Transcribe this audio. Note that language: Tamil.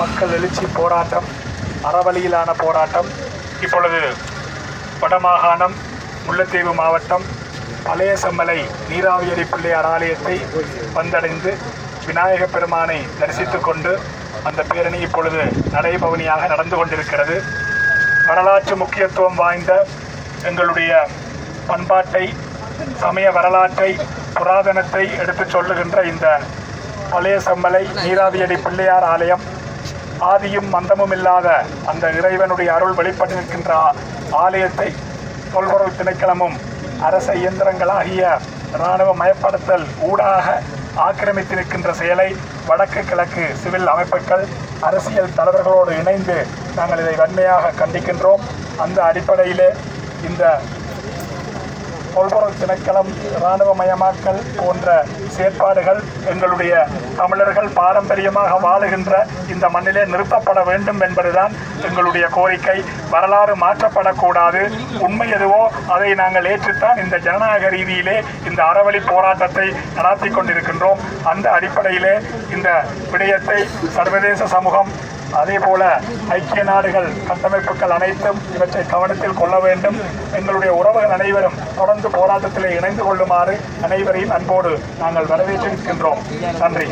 மக்கள் எழுச்சி போராட்டம் அறவழியிலான போராட்டம். இப்பொழுது வடமாகாணம் முல்லைத்தீவு மாவட்டம் பழைய செம்மலை நீராவியரி பிள்ளையார் ஆலயத்தை வந்தடைந்து விநாயக பெருமானை தரிசித்து கொண்டு அந்த பேரணி இப்பொழுது நடைபவனியாக நடந்து கொண்டிருக்கிறது. வரலாற்று முக்கியத்துவம் வாய்ந்த எங்களுடைய பண்பாட்டை சமய வரலாற்றை புராதனத்தை எடுத்துச் சொல்லுகின்ற இந்த பழைய செம்மலை நீராவியடி பிள்ளையார் ஆலயம் ஆதியும் மந்தமும் இல்லாத அந்த இறைவனுடைய அருள் வெளிப்பட்டு நிற்கின்ற ஆலயத்தை தொல்பொருள் திணைக்களமும் அரச இயந்திரங்களாகிய இராணுவ மயப்படுத்தல் ஊடாக ஆக்கிரமித்து நிற்கின்ற செயலை வடக்கு கிழக்கு சிவில் அமைப்புகள் அரசியல் தலைவர்களோடு இணைந்து நாங்கள் இதை வன்மையாக கண்டிக்கின்றோம். அந்த அடிப்படையிலே இந்த தொல்பொருள் திணைக்களம் இராணுவமயமாக்கல் போன்ற செயற்பாடுகள் எங்களுடைய தமிழர்கள் பாரம்பரியமாக வாழுகின்ற இந்த மண்ணிலே நிறுத்தப்பட வேண்டும் என்பதுதான் எங்களுடைய கோரிக்கை. வரலாறு மாற்றப்படக்கூடாது. உண்மை எதுவோ அதை நாங்கள் ஏற்றுத்தான் இந்த ஜனநாயக ரீதியிலே இந்த அறவழி போராட்டத்தை நடாத்தி கொண்டிருக்கின்றோம். அந்த அடிப்படையிலே இந்த விடயத்தை சர்வதேச சமூகம் அதே போல ஐக்கிய நாடுகள் கட்டமைப்புகள் அனைத்தும் இவற்றை கவனத்தில் கொள்ள வேண்டும். எங்களுடைய உறவுகள் அனைவரும் தொடர்ந்து போராட்டத்திலே இணைந்து கொள்ளுமாறு அனைவரையும் அன்போடு நாங்கள் வரவேற்றிருக்கின்றோம். நன்றி.